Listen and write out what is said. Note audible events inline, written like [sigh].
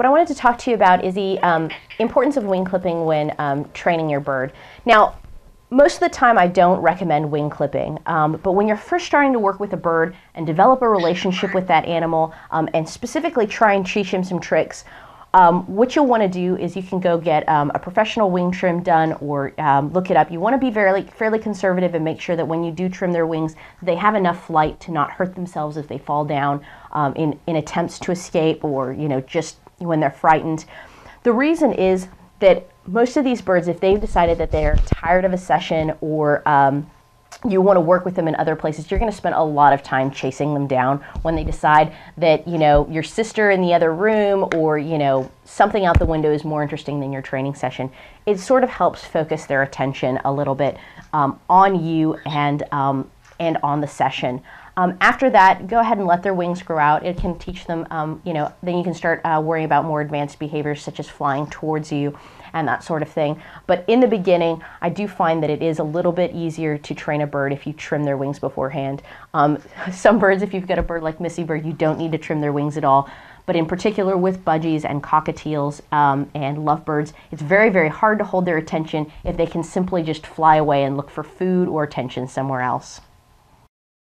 what I wanted to talk to you about is the um, importance of wing clipping when um, training your bird. Now, most of the time I don't recommend wing clipping, um, but when you're first starting to work with a bird and develop a relationship with that animal um, and specifically try and teach him some tricks, um, what you'll want to do is you can go get um, a professional wing trim done or um, look it up. You want to be fairly, fairly conservative and make sure that when you do trim their wings, they have enough flight to not hurt themselves if they fall down um, in, in attempts to escape or you know just when they're frightened. The reason is that most of these birds, if they've decided that they're tired of a session or um, you want to work with them in other places, you're going to spend a lot of time chasing them down when they decide that, you know, your sister in the other room or, you know, something out the window is more interesting than your training session. It sort of helps focus their attention a little bit um, on you and, um, and on the session. Um, after that, go ahead and let their wings grow out. It can teach them, um, you know, then you can start uh, worrying about more advanced behaviors such as flying towards you and that sort of thing. But in the beginning, I do find that it is a little bit easier to train a bird if you trim their wings beforehand. Um, [laughs] some birds, if you've got a bird like Missy Bird, you don't need to trim their wings at all. But in particular with budgies and cockatiels um, and lovebirds, it's very, very hard to hold their attention if they can simply just fly away and look for food or attention somewhere else.